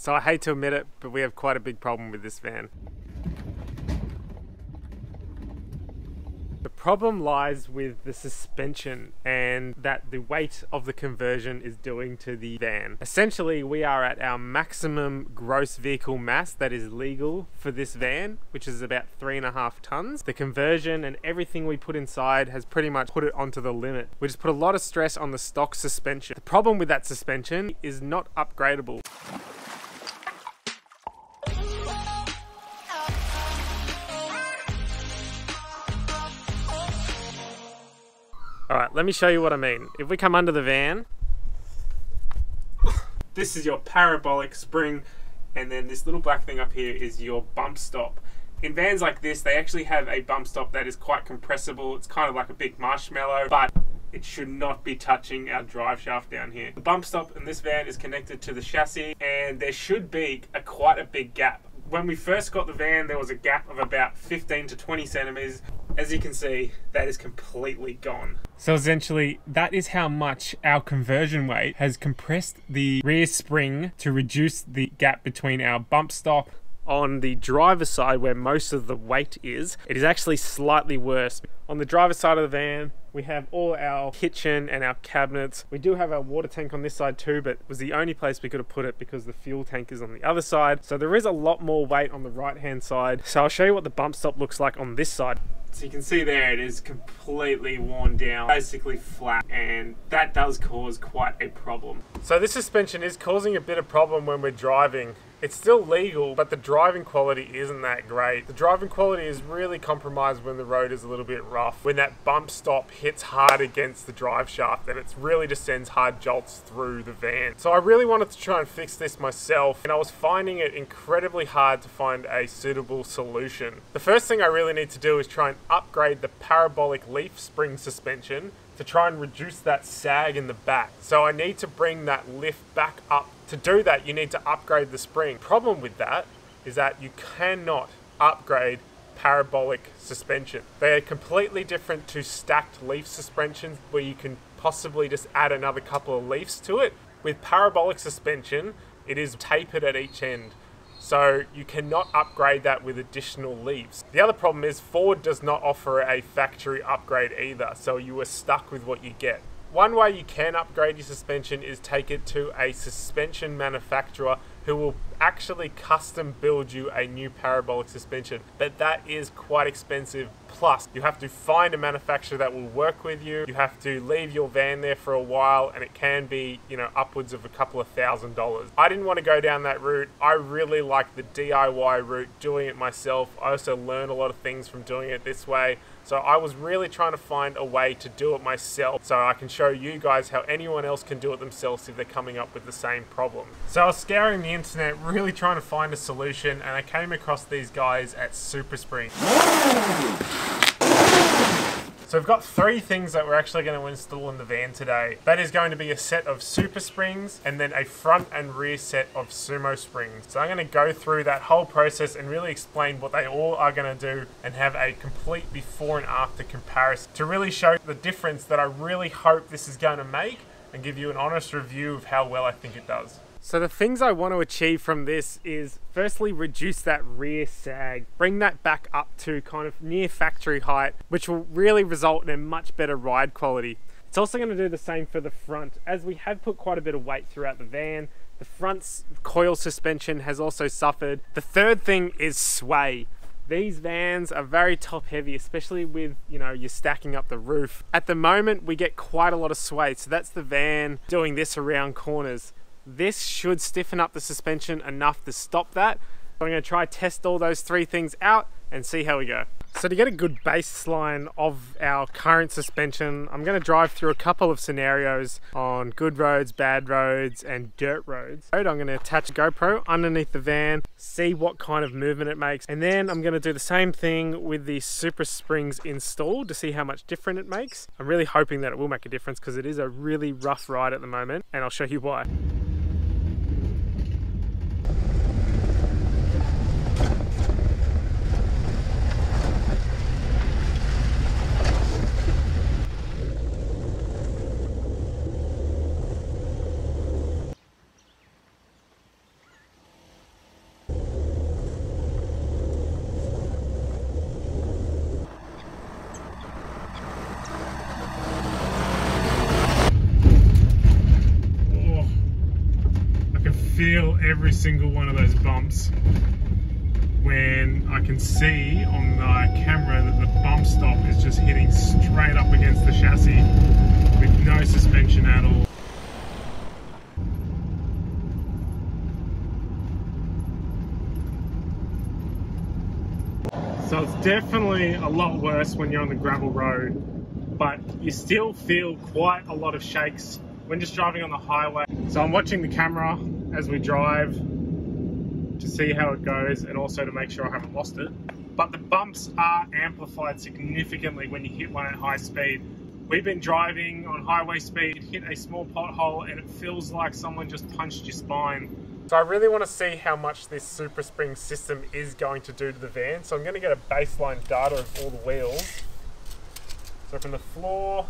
So I hate to admit it, but we have quite a big problem with this van. The problem lies with the suspension and that the weight of the conversion is doing to the van. Essentially, we are at our maximum gross vehicle mass that is legal for this van, which is about three and a half tons. The conversion and everything we put inside has pretty much put it onto the limit, which has put a lot of stress on the stock suspension. The problem with that suspension is not upgradable. All right, let me show you what I mean. If we come under the van, this is your parabolic spring, and then this little black thing up here is your bump stop. In vans like this, they actually have a bump stop that is quite compressible. It's kind of like a big marshmallow, but it should not be touching our drive shaft down here. The bump stop in this van is connected to the chassis, and there should be a quite a big gap when we first got the van, there was a gap of about 15 to 20 centimeters. As you can see, that is completely gone. So essentially, that is how much our conversion weight has compressed the rear spring to reduce the gap between our bump stop on the driver's side where most of the weight is, it is actually slightly worse. On the driver's side of the van, we have all our kitchen and our cabinets. We do have our water tank on this side too, but it was the only place we could have put it because the fuel tank is on the other side. So there is a lot more weight on the right hand side. So I'll show you what the bump stop looks like on this side. So you can see there it is completely worn down, basically flat, and that does cause quite a problem. So this suspension is causing a bit of problem when we're driving. It's still legal, but the driving quality isn't that great. The driving quality is really compromised when the road is a little bit rough. When that bump stop hits hard against the drive shaft, and it really just sends hard jolts through the van. So I really wanted to try and fix this myself, and I was finding it incredibly hard to find a suitable solution. The first thing I really need to do is try and upgrade the parabolic leaf spring suspension to try and reduce that sag in the back. So I need to bring that lift back up to do that, you need to upgrade the spring. Problem with that is that you cannot upgrade parabolic suspension. They are completely different to stacked leaf suspensions where you can possibly just add another couple of leaves to it. With parabolic suspension, it is tapered at each end. So you cannot upgrade that with additional leaves. The other problem is Ford does not offer a factory upgrade either, so you are stuck with what you get. One way you can upgrade your suspension is take it to a suspension manufacturer who will actually custom build you a new parabolic suspension. But that is quite expensive. Plus, you have to find a manufacturer that will work with you. You have to leave your van there for a while, and it can be, you know, upwards of a couple of thousand dollars. I didn't want to go down that route. I really like the DIY route, doing it myself. I also learn a lot of things from doing it this way. So I was really trying to find a way to do it myself so I can show you guys how anyone else can do it themselves if they're coming up with the same problem. So I was scouring the internet really trying to find a solution and I came across these guys at Super Spring. So we've got three things that we're actually going to install in the van today. That is going to be a set of super springs and then a front and rear set of sumo springs. So I'm going to go through that whole process and really explain what they all are going to do and have a complete before and after comparison to really show the difference that I really hope this is going to make and give you an honest review of how well I think it does. So the things I want to achieve from this is firstly reduce that rear sag, bring that back up to kind of near factory height, which will really result in a much better ride quality. It's also going to do the same for the front, as we have put quite a bit of weight throughout the van. The front's coil suspension has also suffered. The third thing is sway. These vans are very top heavy, especially with, you know, you're stacking up the roof. At the moment, we get quite a lot of sway, so that's the van doing this around corners. This should stiffen up the suspension enough to stop that. So I'm going to try test all those three things out and see how we go. So to get a good baseline of our current suspension, I'm going to drive through a couple of scenarios on good roads, bad roads and dirt roads. I'm going to attach a GoPro underneath the van, see what kind of movement it makes and then I'm going to do the same thing with the Super Springs installed to see how much different it makes. I'm really hoping that it will make a difference because it is a really rough ride at the moment and I'll show you why. feel every single one of those bumps when I can see on my camera that the bump stop is just hitting straight up against the chassis with no suspension at all. So it's definitely a lot worse when you're on the gravel road, but you still feel quite a lot of shakes when just driving on the highway. So I'm watching the camera as we drive to see how it goes and also to make sure I haven't lost it. But the bumps are amplified significantly when you hit one at high speed. We've been driving on highway speed, hit a small pothole and it feels like someone just punched your spine so I really want to see how much this Super Spring system is going to do to the van. So I'm going to get a baseline data of all the wheels. So from the floor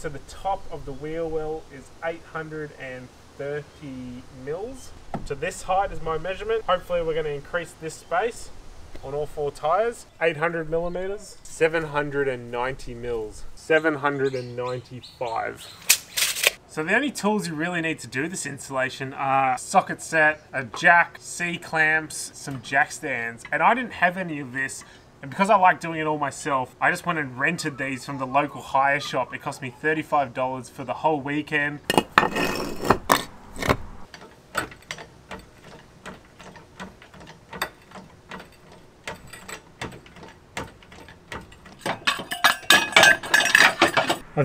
to the top of the wheel well is 830 mils. To this height is my measurement. Hopefully we're going to increase this space on all four tires. 800 millimeters, 790 mils, 795. So the only tools you really need to do this installation are socket set, a jack, C-clamps, some jack stands. And I didn't have any of this and because I like doing it all myself, I just went and rented these from the local hire shop. It cost me $35 for the whole weekend.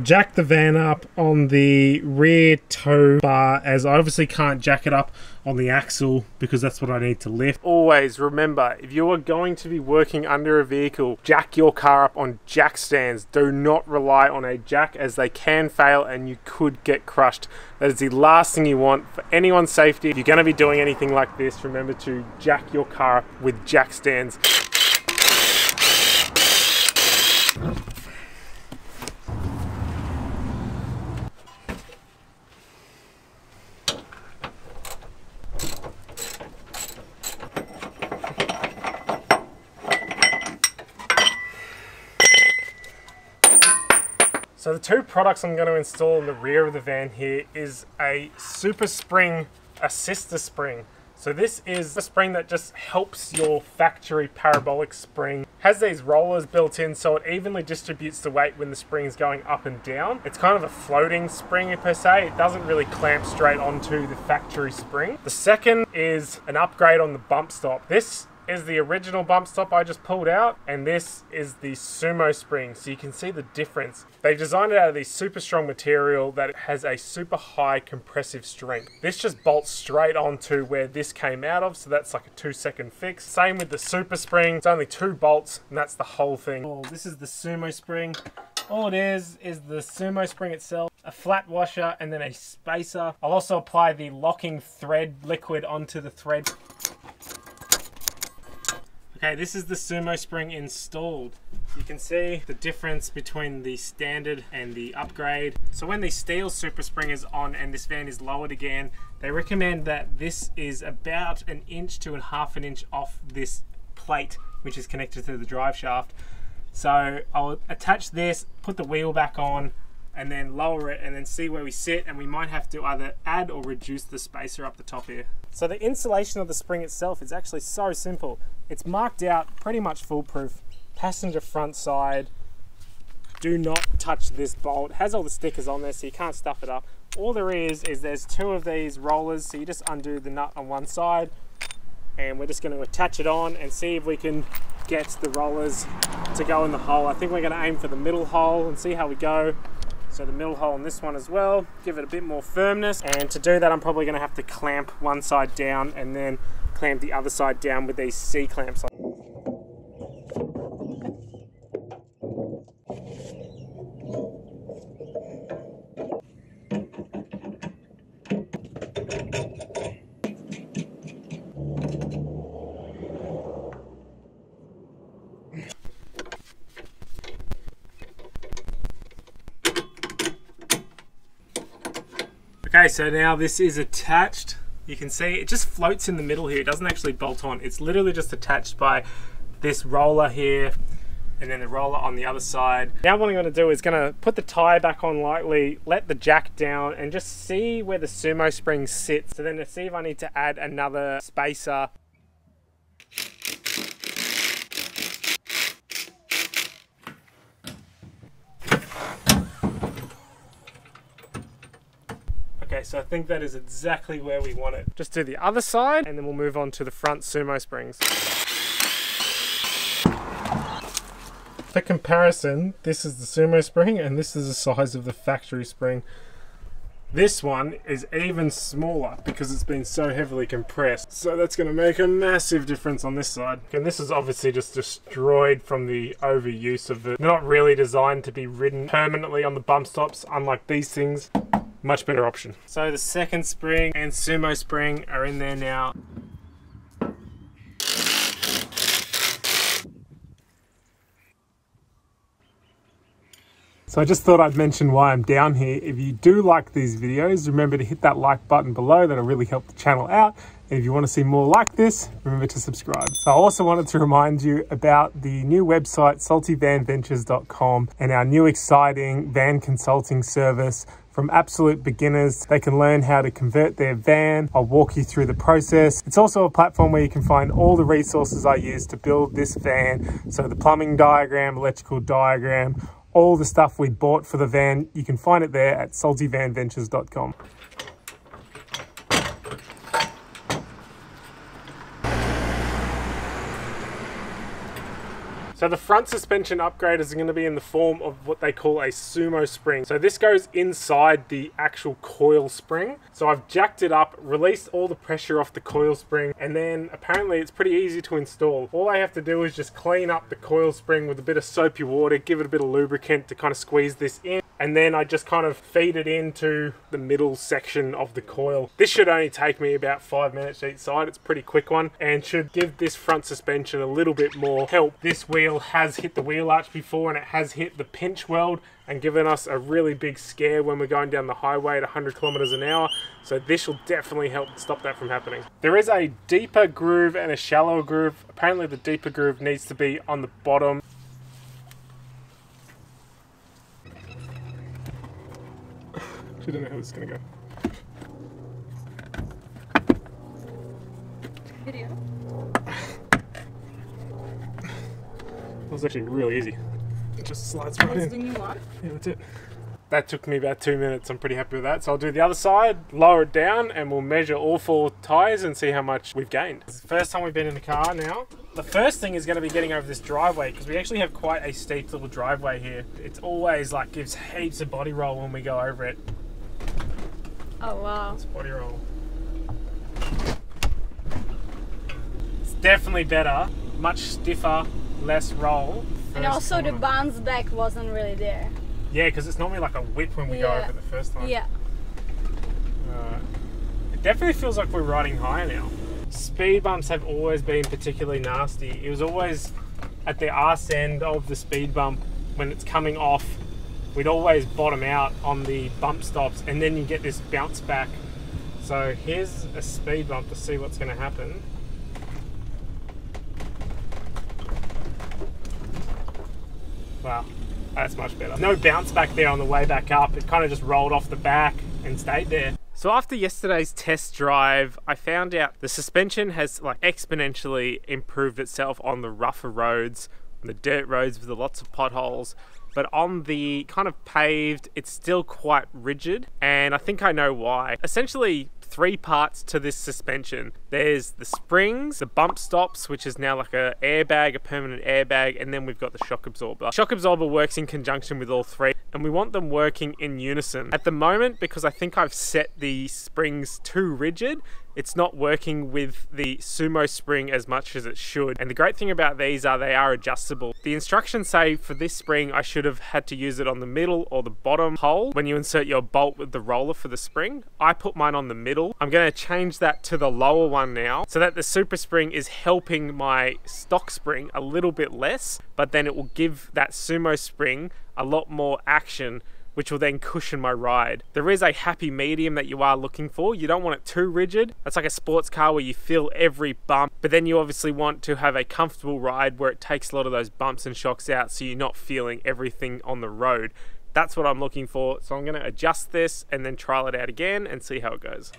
I've the van up on the rear tow bar as I obviously can't jack it up on the axle because that's what I need to lift. Always remember, if you are going to be working under a vehicle, jack your car up on jack stands. Do not rely on a jack as they can fail and you could get crushed. That is the last thing you want for anyone's safety. If you're going to be doing anything like this, remember to jack your car up with jack stands. So the two products I'm going to install in the rear of the van here is a Super Spring Assister Spring. So this is a spring that just helps your factory parabolic spring. Has these rollers built in so it evenly distributes the weight when the spring is going up and down. It's kind of a floating spring per se. It doesn't really clamp straight onto the factory spring. The second is an upgrade on the bump stop. This is the original bump stop I just pulled out and this is the Sumo spring so you can see the difference. They designed it out of this super strong material that has a super high compressive strength. This just bolts straight onto where this came out of so that's like a two second fix. Same with the super spring, it's only two bolts and that's the whole thing. Oh, this is the Sumo spring. All it is is the Sumo spring itself, a flat washer and then a spacer. I'll also apply the locking thread liquid onto the thread Okay, this is the Sumo spring installed. You can see the difference between the standard and the upgrade. So when the steel super spring is on and this van is lowered again, they recommend that this is about an inch to a half an inch off this plate, which is connected to the drive shaft. So I'll attach this, put the wheel back on, and then lower it and then see where we sit and we might have to either add or reduce the spacer up the top here. So the installation of the spring itself is actually so simple. It's marked out pretty much foolproof. Passenger front side, do not touch this bolt. It has all the stickers on there so you can't stuff it up. All there is is there's two of these rollers so you just undo the nut on one side and we're just going to attach it on and see if we can get the rollers to go in the hole. I think we're going to aim for the middle hole and see how we go. So the middle hole in this one as well, give it a bit more firmness. And to do that, I'm probably gonna have to clamp one side down and then clamp the other side down with these C-clamps. Okay, so now this is attached. You can see it just floats in the middle here. It doesn't actually bolt on. It's literally just attached by this roller here and then the roller on the other side. Now what I'm going to do is going to put the tyre back on lightly, let the jack down and just see where the sumo spring sits. So then to see if I need to add another spacer. Okay, so I think that is exactly where we want it. Just do the other side and then we'll move on to the front sumo springs. For comparison, this is the sumo spring and this is the size of the factory spring. This one is even smaller because it's been so heavily compressed. So that's going to make a massive difference on this side. And this is obviously just destroyed from the overuse of it. They're not really designed to be ridden permanently on the bump stops, unlike these things much better option. So the second spring and sumo spring are in there now. So I just thought I'd mention why I'm down here. If you do like these videos, remember to hit that like button below. That'll really help the channel out. And if you want to see more like this, remember to subscribe. So I also wanted to remind you about the new website, saltyvanventures.com and our new exciting van consulting service from absolute beginners. They can learn how to convert their van. I'll walk you through the process. It's also a platform where you can find all the resources I use to build this van. So the plumbing diagram, electrical diagram, all the stuff we bought for the van. You can find it there at saltyvanventures.com. So the front suspension upgrade is going to be in the form of what they call a sumo spring. So this goes inside the actual coil spring. So I've jacked it up, released all the pressure off the coil spring, and then apparently it's pretty easy to install. All I have to do is just clean up the coil spring with a bit of soapy water, give it a bit of lubricant to kind of squeeze this in, and then I just kind of feed it into the middle section of the coil. This should only take me about five minutes each side. It's a pretty quick one and should give this front suspension a little bit more help. This wheel has hit the wheel arch before and it has hit the pinch weld and given us a really big scare when we're going down the highway at 100 kilometers an hour. So this will definitely help stop that from happening. There is a deeper groove and a shallower groove. Apparently the deeper groove needs to be on the bottom. I don't know how this is going to go. Video. That was actually really easy. It just slides right in. the new one? Yeah, that's it. That took me about two minutes. I'm pretty happy with that. So I'll do the other side, lower it down, and we'll measure all four tyres and see how much we've gained. It's the first time we've been in the car now. The first thing is going to be getting over this driveway because we actually have quite a steep little driveway here. It's always like gives heaps of body roll when we go over it. Oh wow. It's body roll. It's definitely better, much stiffer, less roll. And also corner. the bounce back wasn't really there. Yeah, because it's normally like a whip when we yeah. go over the first time. Yeah. Uh, it definitely feels like we're riding higher now. Speed bumps have always been particularly nasty. It was always at the arse end of the speed bump when it's coming off. We'd always bottom out on the bump stops and then you get this bounce back. So here's a speed bump to see what's going to happen. Wow, that's much better. No bounce back there on the way back up. It kind of just rolled off the back and stayed there. So after yesterday's test drive, I found out the suspension has like exponentially improved itself on the rougher roads, the dirt roads with lots of potholes, but on the kind of paved, it's still quite rigid, and I think I know why. Essentially, three parts to this suspension. There's the springs, the bump stops, which is now like a airbag, a permanent airbag, and then we've got the shock absorber. Shock absorber works in conjunction with all three, and we want them working in unison. At the moment, because I think I've set the springs too rigid, it's not working with the sumo spring as much as it should. And the great thing about these are they are adjustable. The instructions say for this spring, I should have had to use it on the middle or the bottom hole when you insert your bolt with the roller for the spring. I put mine on the middle. I'm gonna change that to the lower one now so that the super spring is helping my stock spring a little bit less, but then it will give that sumo spring a lot more action which will then cushion my ride. There is a happy medium that you are looking for. You don't want it too rigid. That's like a sports car where you feel every bump, but then you obviously want to have a comfortable ride where it takes a lot of those bumps and shocks out so you're not feeling everything on the road. That's what I'm looking for. So I'm going to adjust this and then trial it out again and see how it goes.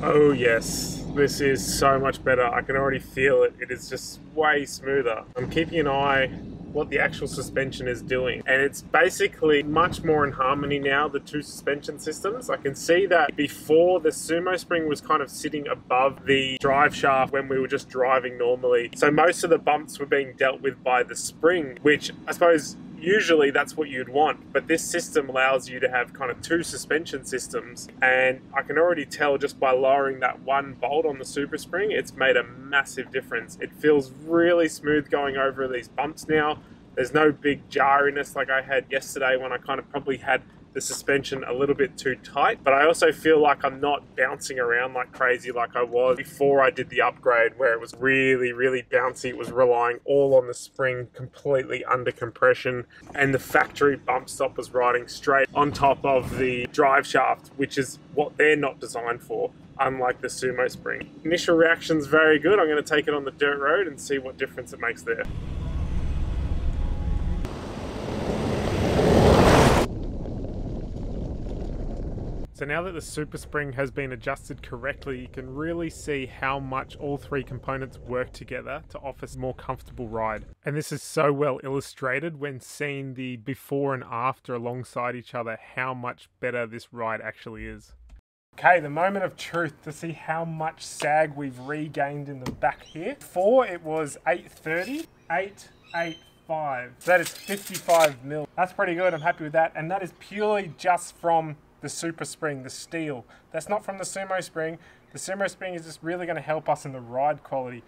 Oh yes, this is so much better. I can already feel it. It is just way smoother. I'm keeping an eye what the actual suspension is doing. And it's basically much more in harmony now, the two suspension systems. I can see that before the sumo spring was kind of sitting above the drive shaft when we were just driving normally. So most of the bumps were being dealt with by the spring, which I suppose usually that's what you'd want but this system allows you to have kind of two suspension systems and I can already tell just by lowering that one bolt on the super spring it's made a massive difference. It feels really smooth going over these bumps now. There's no big jarriness like I had yesterday when I kind of probably had the suspension a little bit too tight, but I also feel like I'm not bouncing around like crazy like I was before I did the upgrade where it was really, really bouncy. It was relying all on the spring, completely under compression, and the factory bump stop was riding straight on top of the drive shaft, which is what they're not designed for unlike the sumo spring. Initial reaction's very good. I'm going to take it on the dirt road and see what difference it makes there. So now that the super spring has been adjusted correctly, you can really see how much all three components work together to offer a more comfortable ride. And this is so well illustrated when seeing the before and after alongside each other, how much better this ride actually is. Okay, the moment of truth to see how much sag we've regained in the back here. Before it was 830, 885. So that is 55 mil. That's pretty good, I'm happy with that. And that is purely just from the super spring, the steel. That's not from the sumo spring. The sumo spring is just really going to help us in the ride quality.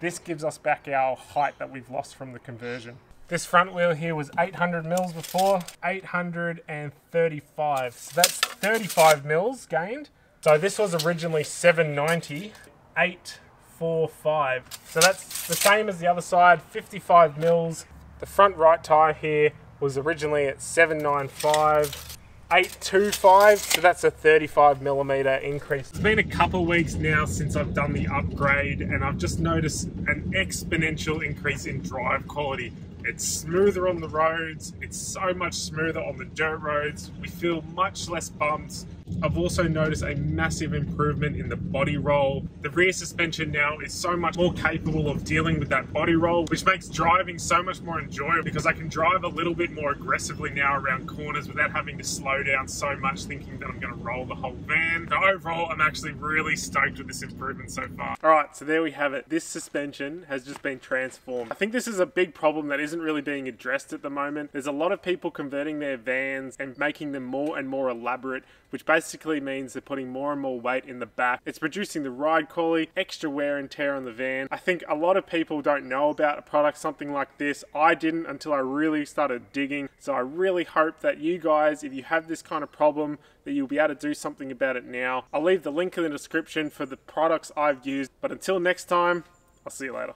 This gives us back our height that we've lost from the conversion. This front wheel here was 800 mils before, 835. So that's 35 mils gained. So this was originally 790, 845. So that's the same as the other side, 55 mils. The front right tire here was originally at 795. 825, so that's a 35 millimeter increase. It's been a couple weeks now since I've done the upgrade and I've just noticed an exponential increase in drive quality. It's smoother on the roads, it's so much smoother on the dirt roads, we feel much less bumps, I've also noticed a massive improvement in the body roll. The rear suspension now is so much more capable of dealing with that body roll, which makes driving so much more enjoyable because I can drive a little bit more aggressively now around corners without having to slow down so much thinking that I'm going to roll the whole van. So overall, I'm actually really stoked with this improvement so far. All right, so there we have it. This suspension has just been transformed. I think this is a big problem that isn't really being addressed at the moment. There's a lot of people converting their vans and making them more and more elaborate, which basically basically means they're putting more and more weight in the back. It's reducing the ride quality, extra wear and tear on the van. I think a lot of people don't know about a product something like this. I didn't until I really started digging. So I really hope that you guys, if you have this kind of problem, that you'll be able to do something about it now. I'll leave the link in the description for the products I've used. But until next time, I'll see you later.